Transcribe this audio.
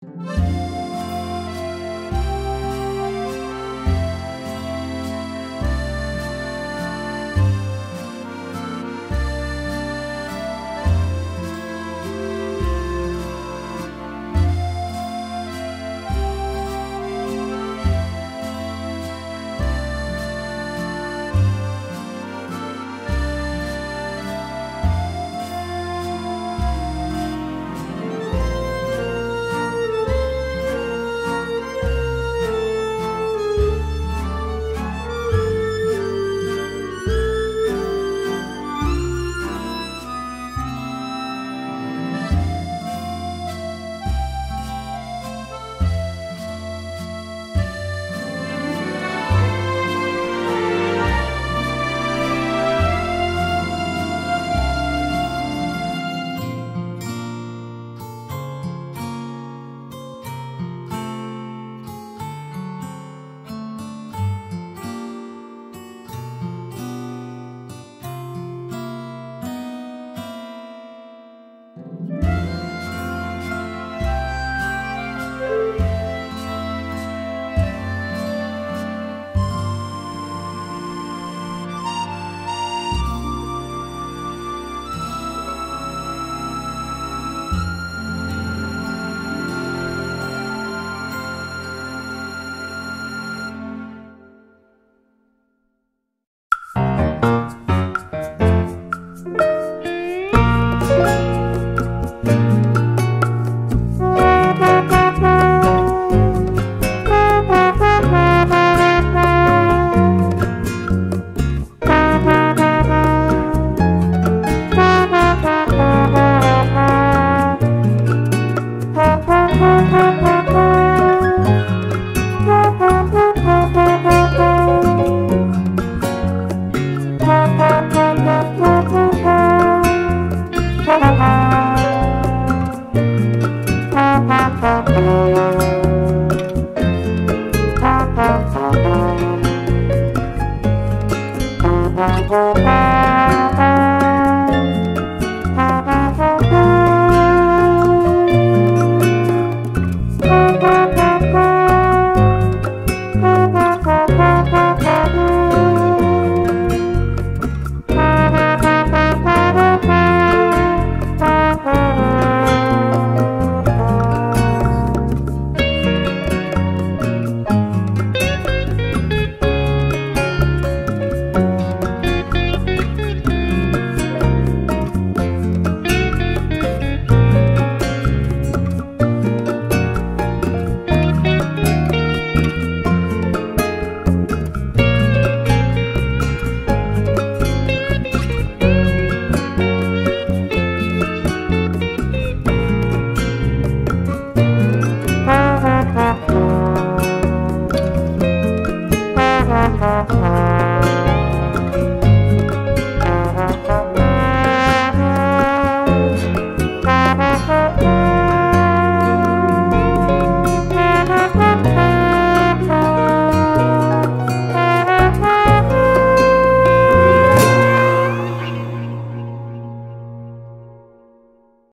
Música